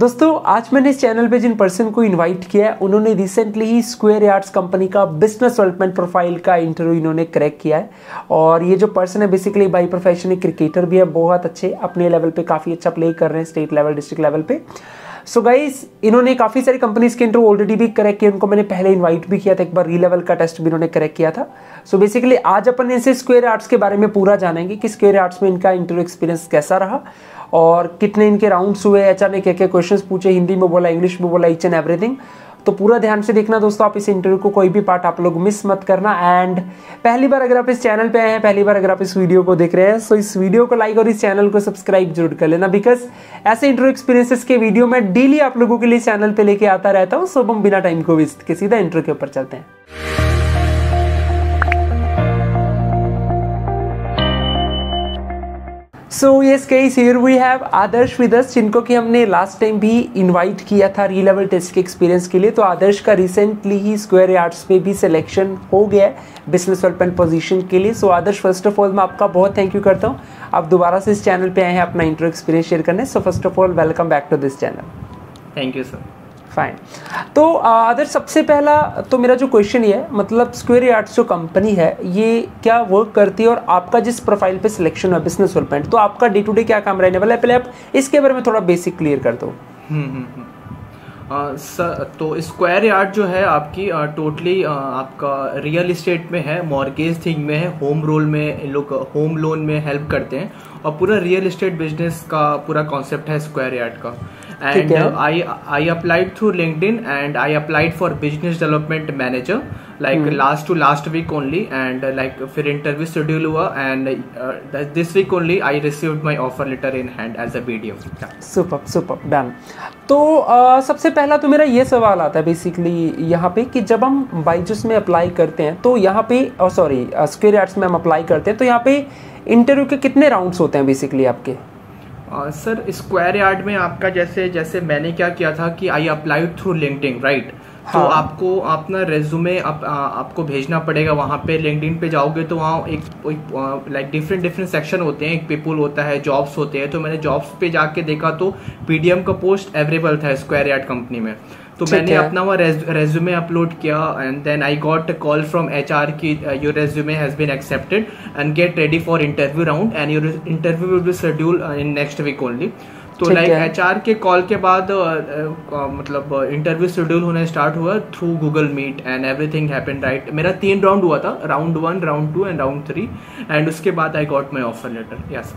दोस्तों, आज मैंने इस चैनल पे जिन पर्सन को इनवाइट किया है, उन्होंने रिसेंटली ही स्क्वेयर यार्ड्स कंपनी का बिज़नेस डेवलपमेंट प्रोफ़ाइल का इंटरव्यू इन्होंने क्रैक किया है। और ये जो पर्सन है बेसिकली बाई प्रोफेशन एक क्रिकेटर भी है, बहुत अच्छे, अपने लेवल पे काफ़ी अच्छा प्ले कर रहे हैं स्टेट लेवल डिस्ट्रिक्ट लेवल पे। सो so इन्होंने काफ़ी सारी कंपनीज़ के इंटरव्यू ऑलरेडी भी करेक्ट किया उनको मैंने पहले इनवाइट भी किया था, एक बार री लेवल का टेस्ट भी इन्होंने करेक्ट किया था। सो so बेसिकली आज अपन इनसे स्क्वेयर आर्ट्स के बारे में पूरा जानेंगे कि स्क्वेयर आर्ट्स में इनका इंटरव्यू एक्सपीरियंस कैसा रहा। और कितने इनके राउंड्स हुए एचआर ने क्या क्या क्वेश्चन पूछे, हिंदी में बोला इंग्लिश में बोला इच एंड एवरीथिंग तो पूरा ध्यान से देखना दोस्तों, आप इस इंटरव्यू को कोई भी पार्ट आप लोग मिस मत करना. एंड पहली बार अगर आप इस चैनल पे आए हैं, पहली बार अगर आप इस वीडियो को देख रहे हैं तो इस वीडियो को लाइक और इस चैनल को सब्सक्राइब ज़रूर कर लेना बिकॉज़ ऐसे इंटरव्यू एक्सपीरियंसेस के वीडियो मैं डेली आप लोगों के लिए चैनल पर लेके आता रहता हूँ सो हम बिना टाइम को वेस्ट के सीधा इंटरव्यू के ऊपर चलते हैं. So yes guys here we have Adarsh with us जिनको कि हमने लास्ट टाइम भी इनवाइट किया था री लेवल टेस्ट के एक्सपीरियंस के लिए। तो आदर्श का रिसेंटली ही स्क्वायर आर्ट्स पे भी सिलेक्शन हो गया है बिज़नेस डेवलपमेंट पोजीशन के लिए। So so, Adarsh first of all मैं आपका बहुत थैंक यू करता हूँ। आप दोबारा से इस चैनल पे आए हैं अपना इंटर एक्सपीरियंस शेयर करने। So first of all welcome back to this channel thank you sir fine तो अदर सबसे पहला तो मेरा जो क्वेश्चन ये है मतलब स्क्वेयर यार्ड्स जो कंपनी है ये क्या वर्क करती है और आपका जिस प्रोफ़ाइल पे सिलेक्शन है बिज़नेस डेवलपमेंट तो आपका डे टू डे क्या काम रहने वाला है? पहले आप इसके बारे में थोड़ा बेसिक क्लियर कर दो। हम्म, हम्म, हम्म। सर तो स्क्वायर यार्ड जो है आपकी टोटली आपका रियल इस्टेट में है मॉर्गेज थिंग में है होम रोल में लोग होम लोन में हेल्प करते हैं और पूरा रियल इस्टेट बिज़नेस का पूरा कॉन्सेप्ट है स्क्वायर यार्ड का। And I I applied through LinkedIn and I applied for business development manager like last to last week only and like फिर इंटरव्यू शेड्यूल हुआ and this week only I received my offer letter in hand as a video super super done तो uh, सबसे पहला तो मेरा ये सवाल आता है बेसिकली यहाँ पे कि जब हम बाइजूस में अप्लाई करते हैं तो यहाँ पे सॉरी स्क्वेयर आर्ट्स में हम अप्लाई करते हैं तो यहाँ पे इंटरव्यू के कितने राउंड्स होते हैं बेसिकली आपके? सर स्क्वायर यार्ड में आपका जैसे जैसे मैंने क्या किया था कि I apply through LinkedIn right तो हाँ. आपको अपना रेज्यूमे आप, आ, आपको भेजना पड़ेगा। वहाँ पे लिंकडिन पे जाओगे तो वहाँ एक लाइक डिफरेंट डिफरेंट सेक्शन होते हैं। एक पीपुल होता है जॉब्स होते हैं। तो मैंने जॉब्स पे जाके देखा तो पीडीएम का पोस्ट अवेलेबल था स्क्वायर यार्ड कंपनी में। तो मैंने अपना वो रेज्यूमे अपलोड किया and then I got call from H R की your resume has been accepted and get ready for interview round and your interview will be schedule in next week only तो like H R के call के बाद uh, uh, मतलब interview uh, schedule होने start हुआ through Google Meet and everything happened right मेरा तीन round हुआ था round one round two and round three and उसके बाद I got my offer letter yes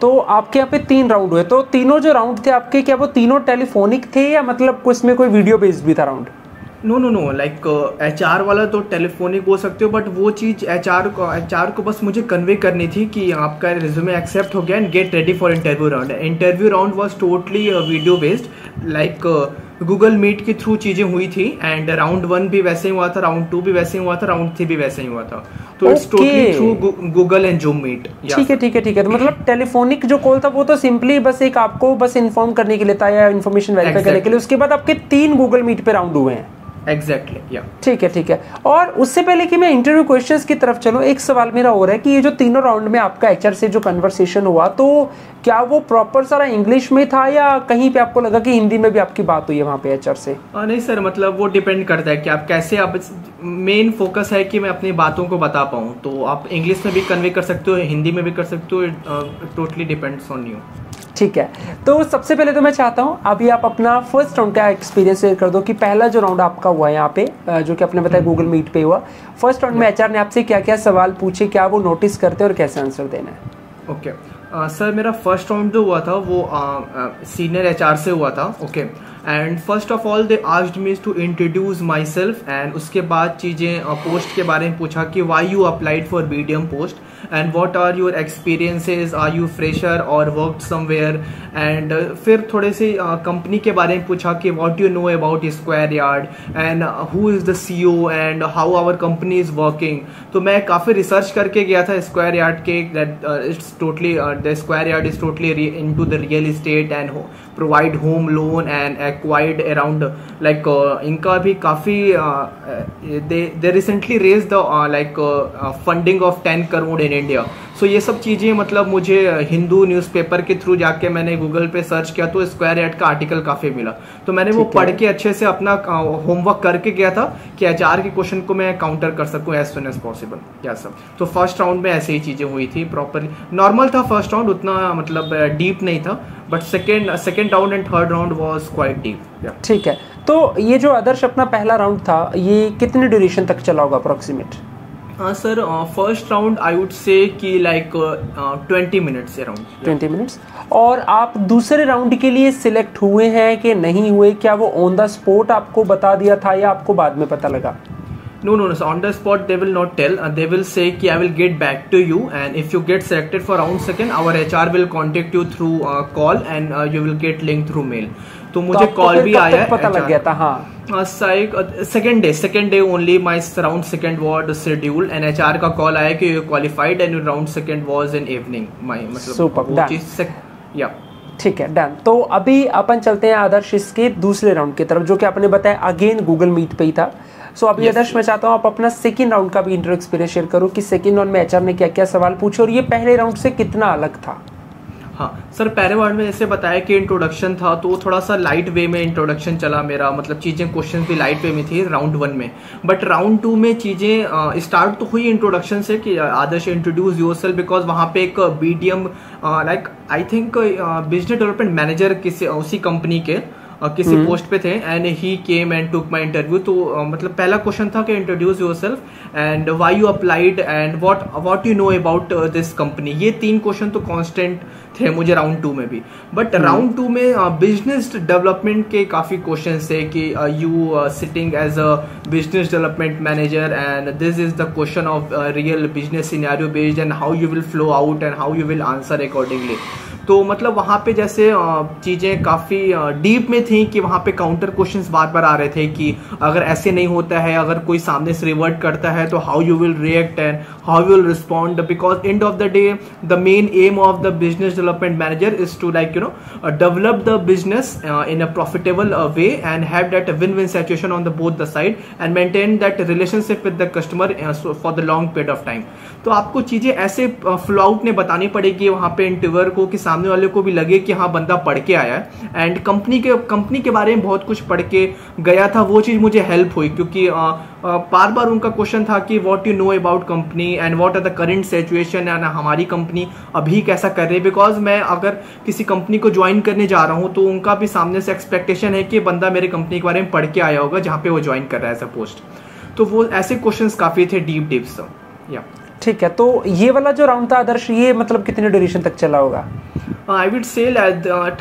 तो आपके यहाँ पे तीन राउंड हुए। तो तीनों जो राउंड थे, आपके क्या वो तीनों टेलीफोनिक थे या मतलब उसमें कोई वीडियो बेस्ड भी था round no no no like H R वाला तो टेलीफोनिक बोल सकते हो बट वो चीज़ आर को आर को बस मुझे कन्वे करनी थी कि आपका रिज्यूमे एक्सेप्ट हो गया and get ready for interview round interview round was totally video based like Google Meet के थ्रू चीज़ें हुई थी एंड राउंड वन भी वैसे ही हुआ था राउंड टू भी वैसे ही हुआ था राउंड थ्री भी वैसे ही हुआ था। तो it's totally through Google and Zoom Meet ठीक है ठीक है ठीक है। तो मतलब टेलीफोनिक जो कॉल था वो तो सिंपली बस एक आपको बस इन्फॉर्म करने के लिए था या इन्फॉर्मेशन वेरीफाई करने के लिए। उसके बाद आपके तीन गूगल मीट पे राउंड हुए हैं। एग्जैक्टली ठीक है ठीक है। और उससे पहले कि मैं इंटरव्यू क्वेश्चंस की तरफ़ चलूँ एक सवाल मेरा और है कि ये जो तीनों राउंड में आपका एचआर से जो कन्वर्सेशन हुआ तो क्या वो प्रॉपर सारा इंग्लिश में था या कहीं पे आपको लगा कि हिंदी में भी आपकी बात हुई है वहाँ पे एचआर से? आ, नहीं सर मतलब वो डिपेंड करता है कि आप कैसे आप मेन फोकस है कि मैं अपनी बातों को बता पाऊँ। तो आप इंग्लिश में भी कन्वे कर सकते हो हिंदी में भी कर सकते हो टोटली डिपेंड्स ऑन यू ठीक है। तो सबसे पहले तो मैं चाहता हूँ अभी आप अपना फ़र्स्ट राउंड का एक्सपीरियंस शेयर कर दो कि पहला जो राउंड आपका हुआ है यहाँ पे जो कि आपने बताया गूगल मीट पे हुआ। फ़र्स्ट राउंड में एचआर ने आपसे क्या क्या सवाल पूछे क्या वो नोटिस करते हैं और कैसे आंसर देना है? Okay okay. सर uh, मेरा फ़र्स्ट राउंड जो हुआ था वो सीनियर uh, एच से हुआ था okay and first of all they asked me to introduce myself and उसके बाद चीज़ें पोस्ट के बारे में पूछा कि why you applied for medium post and what are your experiences are you fresher और वर्क समवेयर एंड फिर थोड़े से कंपनी के बारे में पूछा कि what you know about Square Yard and who is the C O and how our company is working तो मैं काफ़ी रिसर्च करके गया था स्क्वायर यार्ड के that it's totally the square yard is totally into the real estate and provide home loan and acquired around like इनका भी काफ़ी they recently raise the like funding of ten crore in India so ये सब चीज़ें मतलब मुझे Hindu newspaper के through जाके मैंने गूगल पे सर्च किया तो स्क्वायर एड का आर्टिकल काफ़ी मिला। तो मैंने वो पढ़ के अच्छे से अपना होमवर्क करके गया था कि एचआर के क्वेश्चन को मैं काउंटर कर सकूँ एज सुन एज पॉसिबल क्या सब। तो फ़र्स्ट राउंड में ऐसे ही चीज़ें हुई थी प्रॉपरली नॉर्मल था फ़र्स्ट राउंड उतना मतलब डीप नहीं था but second second round and third round was quite deep ठीक है। तो ये जो आदर्श अपना पहला राउंड था ये कितने ड्यूरेशन तक चला होगा approximate sir first round I would say कि like twenty minutes around twenty minutes और आप दूसरे राउंड के लिए सिलेक्ट हुए हैं कि नहीं हुए क्या वो ऑन द स्पॉट आपको बता दिया था या आपको बाद में पता लगा? No no no on the spot they will not tell they will say कि I will get back to you and if you get selected for round second our HR will contact you through call and you will get link through mail तो मुझे call भी आया पता लग गया था? हाँ। Second day second day only my round second ward schedule and H R का कॉल आया कि qualified and round second was in evening my मतलब या ठीक है डन तो अभी अपन चलते हैं आदर्श इसके दूसरे राउंड की तरफ़ जो कि आपने बताया अगेन गूगल मीट पे ही था। सो so, अभी आदर्श मैं चाहता हूँ आप अपना सेकेंड राउंड का भी इंटर एक्सपीरियंस शेयर करो कि सेकेंड राउंड में एचआर ने क्या क्या सवाल पूछे और ये पहले राउंड से कितना अलग था? हाँ सर पहले वार्ड में जैसे बताया कि इंट्रोडक्शन था तो थोड़ा सा लाइट वे में इंट्रोडक्शन चला मेरा मतलब चीज़ें क्वेश्चन भी लाइट वे में थी राउंड वन में बट राउंड टू में चीज़ें स्टार्ट तो हुई इंट्रोडक्शन से कि Adarsh introduce yourself because वहाँ पे एक B D M like I think business development manager किसी उसी कंपनी के Uh, किसी पोस्ट हम्म। पे थे and he came and took my interview तो uh, मतलब पहला क्वेश्चन था कि introduce yourself and why you applied and what what you know about this company ये तीन क्वेश्चन तो कॉन्स्टेंट थे मुझे राउंड टू में भी। बट राउंड टू में बिज़नेस डेवलपमेंट के काफ़ी क्वेश्चन थे कि you sitting as a business development manager and this is the question of real business scenario based and how you will flow out and how you will answer accordingly तो मतलब वहाँ पे जैसे चीज़ें काफ़ी डीप में थी कि वहाँ पे काउंटर क्वेश्चंस बार बार आ रहे थे कि अगर ऐसे नहीं होता है अगर कोई सामने से रिवर्ट करता है तो how you will react and how you will respond because end of the day the main aim of the business development manager is to like you know develop the business in a profitable way and have that win win situation on the both the side and maintain that relationship with the customer for the long period of time तो आपको चीज़ें ऐसे flow out ने बतानी पड़ेगी वहाँ पे interviewer को कि सामने वाले को भी लगे कि हाँ बंदा पढ़ के आया है। एंड कंपनी के कंपनी के बारे में बहुत कुछ पढ़ के गया था, वो चीज़ मुझे हेल्प हुई क्योंकि बार बार उनका क्वेश्चन था कि what you know about company and what are the current situation and हमारी कंपनी अभी कैसा कर रही है? बिकॉज़ मैं अगर किसी कंपनी को ज्वाइन करने जा रहा हूँ तो उनका भी सामने से एक्सपेक्टेशन है कि बंदा मेरे कंपनी के बारे में पढ़ के आया होगा, जहाँ पे वो ज्वाइन कर रहा है एज अ पोस्ट तो वो ऐसे क्वेश्चन काफ़ी थे डीप डीप या ठीक है तो ये वाला जो राउंड था आदर्श ये मतलब कितने ड्यूरेशन तक चला होगा? I would say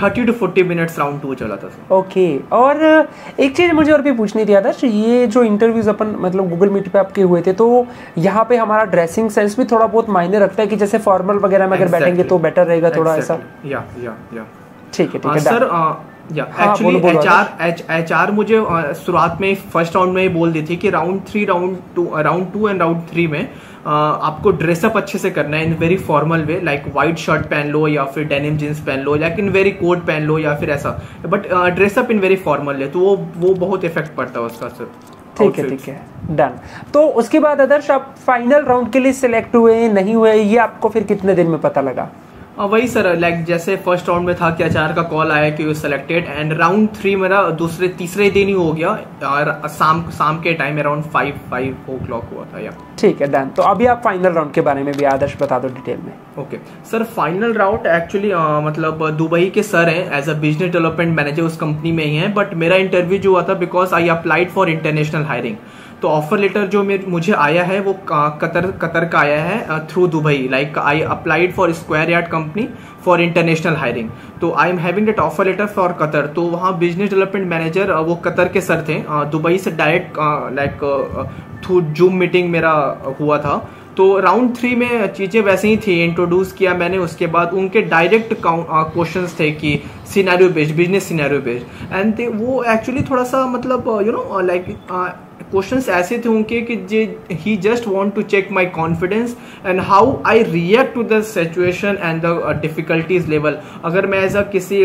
thirty to forty minutes round two चला था ओके okay. और एक चीज़ मुझे और भी पूछनी थी आदर्श ये जो इंटरव्यूज़ अपन मतलब गूगल मीट पे आपके हुए थे तो यहाँ पे हमारा ड्रेसिंग सेंस भी थोड़ा बहुत मायने रखता है कि जैसे फॉर्मल वगैरह में अगर exactly. बैठेंगे तो बेटर रहेगा थोड़ा ऐसा। या या या ठीक है ठीक है सर या actually H R H H R मुझे शुरुआत में फ़र्स्ट राउंड में बोल दी थी कि round three round two round two and round three में आपको ड्रेसअप अच्छे से करना है in very formal way like white shirt पहन लो या फिर डेनिम जींस पहन लो लाइक इन वेरी कोट पहन लो या फिर ऐसा। But dress up in very formal है तो वो वो बहुत इफ़ेक्ट पड़ता है उसका सर ठीक है ठीक है। डन तो उसके बाद आदर्श आप फाइनल राउंड के लिए सिलेक्ट हुए नहीं हुए ये आपको फिर कितने दिन में पता लगा? वही सर लाइक जैसे फ़र्स्ट राउंड में था कि अचार का कॉल आया कि सिलेक्टेड एंड राउंड थ्री मेरा दूसरे तीसरे दिन ही हो गया और शाम शाम के time around five five o'clock हुआ था या ठीक है डन। तो अभी आप फाइनल राउंड के बारे में भी आदर्श बता दो डिटेल में। Okay sir final round actually मतलब दुबई के सर हैं as a business development manager उस कंपनी में ही है बट मेरा इंटरव्यू जो हुआ था because I applied for international hiring तो ऑफ़र लेटर जो मुझे आया है, वो कतर कतर का आया है through Dubai like I applied for square yard company for international hiring तो I am having that offer letter for Qatar तो वहाँ बिज़नेस डेवलपमेंट मैनेजर वो कतर के सर थे. दुबई से direct like through Zoom meeting मेरा हुआ था. तो राउंड थ्री में चीज़ें वैसे ही थी. इंट्रोड्यूस किया मैंने. उसके बाद उनके डायरेक्ट क्वेश्चंस थे कि scenario based business scenario based and वो एक्चुअली थोड़ा सा मतलब यू नो लाइक क्वेश्चन ऐसे थे उनके कि जे he just want to check my confidence and how I react to the situation and the difficulties level अगर मैं एज अ किसी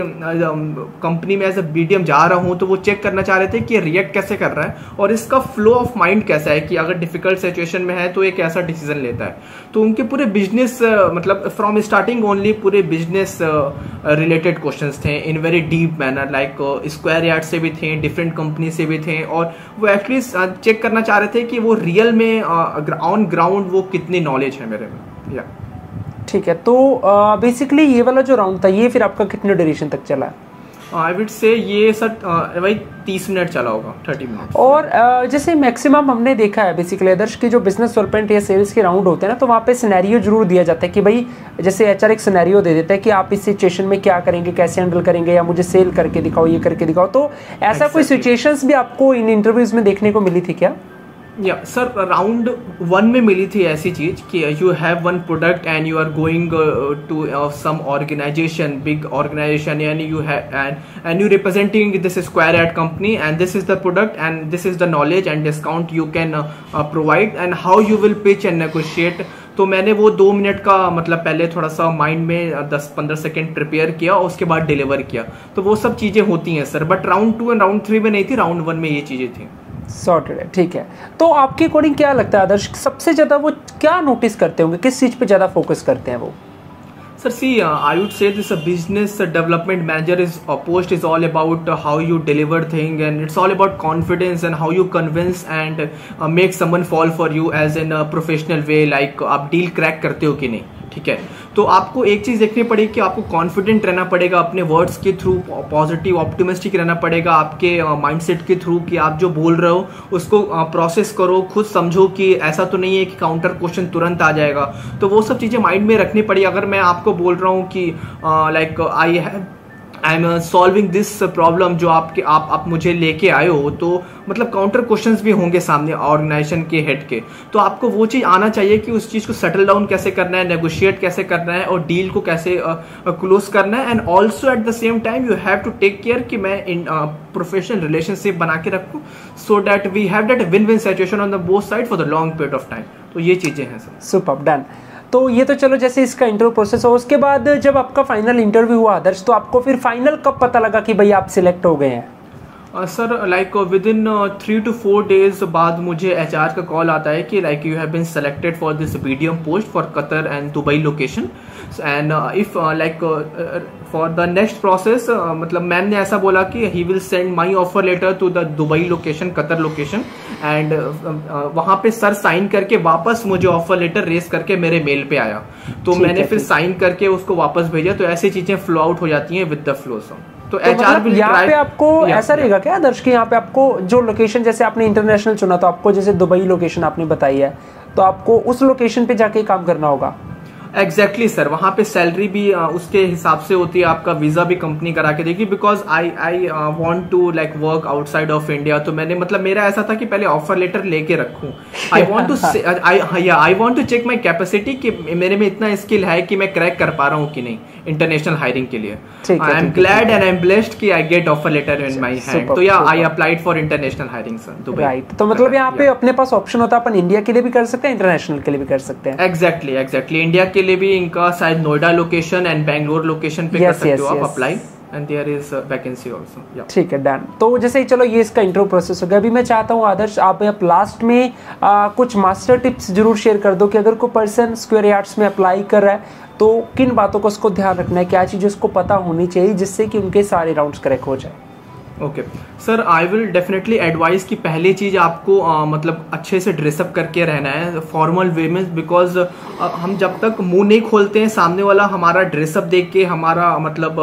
कंपनी में एज अ बीडीएम जा रहा हूँ तो वो चेक करना चाह रहे थे कि रिएक्ट कैसे कर रहा है और इसका फ्लो ऑफ़ माइंड कैसा है कि अगर डिफ़िकल्ट सिचुएशन में है तो ये कैसा डिसीज़न लेता है। तो उनके पूरे बिज़नेस मतलब फ्रॉम स्टार्टिंग ओनली पूरे बिज़नेस रिलेटेड क्वेश्चन थे। In very deep manner like square yard से भी थे डिफरेंट कंपनी से भी थे, और वो एक्चुअली चेक करना चाह रहे थे कि वो रियल में ऑन ग्राउंड वो कितनी नॉलेज है मेरे में। या ठीक है तो बेसिकली ये वाला जो राउंड था, ये फिर आपका कितने ड्यूरेशन तक चला? है आई विड से ये सर भाई तीस मिनट चला होगा थर्टी मिनट और जैसे मैक्सिमम हमने देखा है बेसिकली आदर्श की जो बिज़नेस डेवलपमेंट या सेल्स के राउंड होते हैं ना तो वहाँ पे सिनेरियो ज़रूर दिया जाता है कि भाई जैसे एच एक सिनेरियो दे देता है कि आप इस सिचुएशन में क्या करेंगे कैसे हैंडल करेंगे या मुझे सेल करके दिखाओ ये करके दिखाओ तो ऐसा exactly. कोई सिचुएशंस भी आपको इन इंटरव्यूज़ में देखने को मिली थी क्या या सर राउंड वन में मिली थी ऐसी चीज़ कि you have one product and you are going to some organization big organization and you have and you representing this square at company and this is the product and this is the knowledge and discount you can provide and how you will pitch and negotiate तो मैंने वो दो minute का मतलब पहले थोड़ा सा mind में दस पंद्रह सेकेंड प्रिपेयर किया और उसके बाद डिलीवर किया। तो वो सब चीज़ें होती हैं sir but round two and round three में नहीं थी राउंड वन में ये चीज़ें थी। सॉर्टेड है, ठीक है। तो आपके अकॉर्डिंग क्या लगता है आदर्श, सबसे ज़्यादा वो क्या नोटिस करते होंगे? किस चीज़ पे ज़्यादा फोकस करते हैं वो? Sir see I would say this business development manager is post is all about how you deliver thing and it's all about confidence and how you convince and make someone fall for you as an professional way like आप deal crack करते हो कि नहीं? ठीक है? तो आपको एक चीज़ देखनी पड़ेगी कि आपको कॉन्फिडेंट रहना पड़ेगा अपने वर्ड्स के थ्रू पॉजिटिव ऑप्टिमिस्टिक रहना पड़ेगा आपके माइंडसेट के थ्रू कि आप जो बोल रहे हो, उसको प्रोसेस करो, खुद समझो कि ऐसा तो नहीं है कि काउंटर क्वेश्चन तुरंत आ जाएगा। तो वो सब चीज़ें माइंड में रखनी पड़ेगी अगर मैं आपको बोल रहा हूँ कि like I have I am solving this problem जो आपके आप आप मुझे लेके आए हो तो मतलब काउंटर क्वेश्चंस भी होंगे सामने ऑर्गेनाइजेशन के हेड के। तो आपको वो चीज़ आना चाहिए कि उस चीज़ को सेटल डाउन कैसे करना है नेगोशिएट कैसे करना है और डील को कैसे क्लोज uh, करना है। And also at the same time you have to take care कि मैं इन प्रोफेशनल रिलेशनशिप बना के रखूँ so that we have that win win situation on the both side for the long period of time तो ये चीज़ें हैं सर सुपर डन तो ये तो चलो जैसे इसका इंटरव्यू प्रोसेस हो उसके बाद जब आपका फाइनल इंटरव्यू हुआ आदर्श तो आपको फिर फाइनल कब पता लगा कि भाई आप सिलेक्ट हो गए हैं? Sir like within three to four days बाद मुझे एचआर का कॉल आता है कि like you have been selected for this medium post for Qatar and Dubai location and if like for the next process मतलब मैम ने ऐसा बोला कि he will send my offer letter to the Dubai location Qatar location and वहाँ पे sir sign करके वापस मुझे ऑफ़र लेटर रेस करके मेरे मेल पे आया। तो मैंने फिर साइन करके उसको वापस भेजा। तो ऐसी चीज़ें फ्लो आउट हो जाती हैं विद द फ्लो सो तो एच आर मतलब यहाँ पे आपको ऐसा रहेगा क्या दर्श यहाँ पे आपको जो लोकेशन जैसे आपने इंटरनेशनल चुना तो आपको जैसे दुबई लोकेशन आपने बताई है तो आपको उस लोकेशन पे जाके काम करना होगा? एग्जैक्टली सर वहाँ पे सैलरी भी uh, उसके हिसाब से होती है आपका वीज़ा भी कंपनी करा के देगी because I I want to like work outside of India तो मैंने मतलब मेरा ऐसा था कि पहले ऑफ़र लेटर लेके रखूँ। I want to I want to check my capacity कि मेरे में इतना स्किल है कि मैं क्रैक कर पा रहा हूँ कि नहीं इंटरनेशनल हायरिंग के लिए। I am glad and I am blessed कि I get offer letter in my hand तो या I applied for international hiring sir Dubai right तो मतलब यहाँ पे अपने पास ऑप्शन होता है अपन इंडिया के लिए भी कर सकते हैं इंटरनेशनल के लिए भी कर सकते हैं। एग्जैक्टली एग्जैक्टली इंडिया के लिए भी इनका शायद Noida location and Bangalore location पे yes, कर सकते yes, हो आप apply and there is vacancy also ठीक है डन तो जैसे चलो ये इसका इंटरव्यू प्रोसेस हो गया। अभी मैं चाहता हूँ आदर्श आप आप लास्ट में आ, कुछ मास्टर टिप्स ज़रूर शेयर कर दो कि अगर कोई पर्सन स्क्वायर यार्ड्स में अप्लाई कर रहा है तो किन बातों को उसको ध्यान रखना है? क्या चीज़ उसको पता होनी चाहिए जिससे कि उनके सारे राउंड्स करेक्ट हो जाए? Okay sir I will definitely advice कि पहली चीज़ आपको आ, मतलब अच्छे से ड्रेसअप करके रहना है फॉर्मल वे में बिकॉज़ हम जब तक मुँह नहीं खोलते हैं सामने वाला हमारा ड्रेसअप देख के हमारा मतलब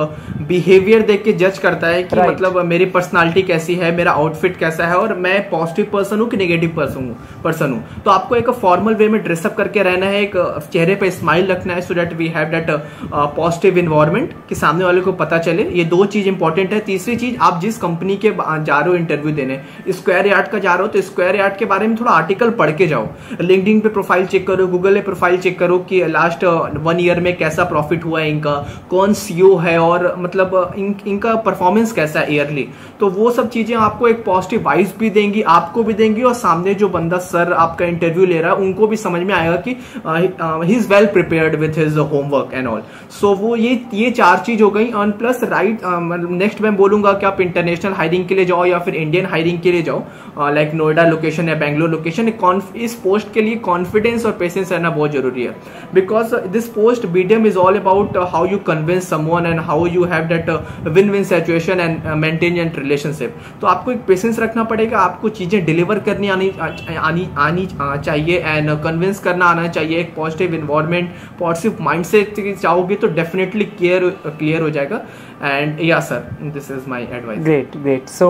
बिहेवियर देख के जज करता है कि right. मतलब मेरी पर्सनालिटी कैसी है मेरा आउटफिट कैसा है और मैं पॉजिटिव पर्सन हूँ कि नेगेटिव पर्सन हूँ पर्सन हूँ। तो आपको एक फॉर्मल वे में ड्रेसअप करके रहना है एक चेहरे पर स्माइल रखना है so that we have that positive environment कि सामने वाले को पता चले। ये दो चीज़ इंपॉर्टेंट है। तीसरी चीज़ आप जिस कंपनी के जा रहे हो इंटरव्यू देने। स्क्वायर यार्ड का जा रहे हो तो स्क्वायर यार्ड के बारे में थोड़ा आर्टिकल पढ़ के जाओ। लिंकडिन पे प्रोफ़ाइल चेक करो गूगल पे प्रोफ़ाइल चेक करो कि लास्ट वन ईयर में कैसा प्रॉफिट हुआ है इनका कौन सीओ e है और मतलब इन, इनका परफॉर्मेंस कैसा है ईयरली तो वो सब चीज़ें आपको एक पॉजिटिव वाइज भी देंगी आपको भी देंगी और सामने जो बंदा सर आपका इंटरव्यू ले रहा है उनको भी समझ में आएगा कि he is well prepared with his homework and all so वो ये ये चार चीज़ हो गई और प्लस राइट नेक्स्ट मैं बोलूँगा कि आप इंटरनेशनल हायरिंग के लिए जाओ या फिर इंडियन हायरिंग के लिए जाओ लाइक नोएडा लोकेशन या बेंगलोर लोकेशन इस पोस्ट के लिए कॉन्फिडेंस और पेशेंस रहना बहुत ज़रूरी है। Because this post BDM is all about how you convince someone and how you have that win win situation and maintain and relationship तो आपको एक पेशेंस रखना पड़ेगा, आपको चीज़ें डिलीवर करनी आनी आनी आनी चाहिए एंड कन्विंस करना आना चाहिए, एक पॉजिटिव इन्वायरमेंट पॉजिटिव माइंड से चाहोगे तो डेफिनेटली क्लियर क्लियर हो जाएगा। एंड या sir this is my advice great great so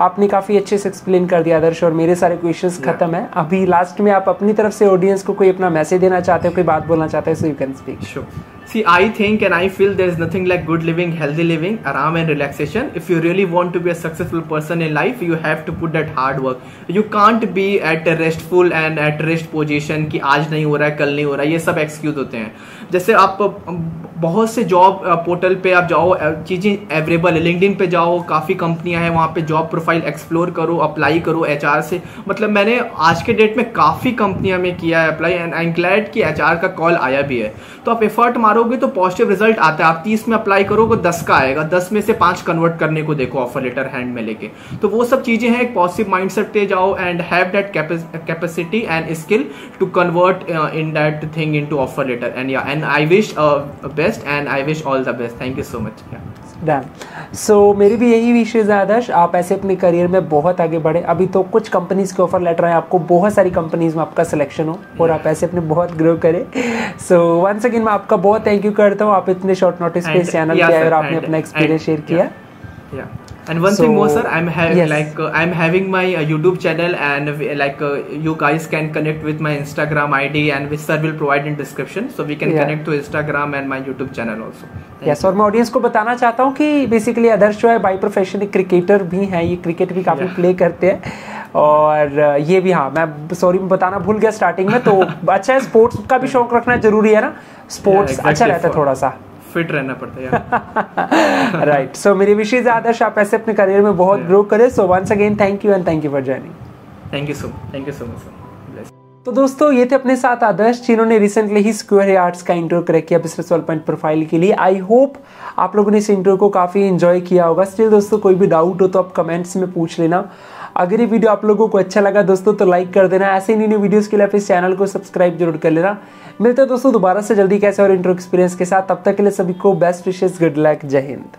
आपने काफ़ी अच्छे से एक्सप्लेन कर दिया आदर्श और मेरे सारे क्वेश्चन yeah. खत्म है। अभी लास्ट में आप अपनी तरफ़ से ऑडियंस को कोई अपना मैसेज देना चाहते हो कोई बात बोलना चाहते हो so you can speak show see I think and I feel there is nothing like good living healthy living आराम and relaxation if you really want to be a successful person in life you have to put that hard work you can't be at restful and at rest position की आज नहीं हो रहा है कल नहीं हो रहा है। ये सब एक्सक्यूज होते हैं। जैसे आप बहुत से जॉब पोर्टल पे आप जाओ चीज़ें अवेलेबल है। लिंकडिन पे जाओ, काफ़ी कंपनियाँ हैं, वहाँ पे जॉब प्रोफ़ाइल एक्सप्लोर करो अप्लाई करो एचआर से। मतलब मैंने आज के डेट में काफ़ी कंपनियाँ में किया है अप्लाई एंड आई ग्लैड कि एचआर का कॉल आया भी है। तो आप एफर्ट मारोगे तो पॉजिटिव रिज़ल्ट आता है। आप तीस में अप्लाई करोगे, दस का आएगा। दस में से पाँच कन्वर्ट करने को देखो ऑफ़र लेटर हैंड में लेके। तो वो सब चीज़ें हैं, एक पॉजिटिव माइंड सेट पे जाओ and have that capacity and skill to convert in that thing into offer letter and या and I wish best and I wish all the best thank you so much done so so, मेरी भी यही विशेष है आदर्श। आप ऐसे अपने career में बहुत आगे बढ़े। अभी तो कुछ कंपनीज़ के ऑफ़र लेटर हैं आपको बहुत सारी कंपनीज़ में आपका सिलेक्शन हो और आप ऐसे अपने बहुत ग्रो करें। सो वंस अगेन मैं आपका बहुत थैंक यू करता हूँ। आप इतने शॉर्ट नोटिस पे चैनल पे आए और आपने अपना एक्सपीरियंस शेयर किया। And one so, thing more sir i'm having yes. like uh, i'm having my uh, youtube channel and uh, like you guys can connect with my instagram id and which sir will provide in description so we can yeah. connect to instagram and my youtube channel also yes और मैं audience को बताना चाहता हूँ कि basically आदर्श जो है by profession एक क्रिकेटर भी हैं ये क्रिकेट भी काफ़ी प्ले करते हैं और ये भी हाँ मैं सॉरी मैं बताना भूल गया स्टार्टिंग में तो अच्छा है स्पोर्ट्स का भी शौक रखना ज़रूरी है ना स्पोर्ट्स yeah, exactly अच्छा रहता है थोड़ा सा फिट रहना पड़ता है राइट सो मेरी विशेष आदर्श आप ऐसे अपने करियर में बहुत ग्रो करें। So once again thank you and thank you for joining thank you so much thank you so much तो दोस्तों ये थे अपने साथ आदर्श जिन्होंने रिसेंटली ही स्क्वायर आर्ट्स का इंटरव्यू क्रैक किया बिज़नेस डेवलपमेंट प्रोफ़ाइल के लिए। आई होप आप लोगों ने इस इंटरव्यू को काफ़ी एंजॉय किया होगा। स्टिल दोस्तों कोई भी डाउट हो तो आप कमेंट्स में पूछ लेना। अगर ये वीडियो आप लोगों को अच्छा लगा दोस्तों तो लाइक कर देना। ऐसे ही न्यू वीडियोज़ के लिए आप इस चैनल को सब्सक्राइब ज़रूर कर लेना। मिलते हैं दोस्तों दोबारा से जल्दी कैसे और इंटर एक्सपीरियंस के साथ। तब तक के लिए सभी को बेस्ट विशेष गुड लक जय हिंद।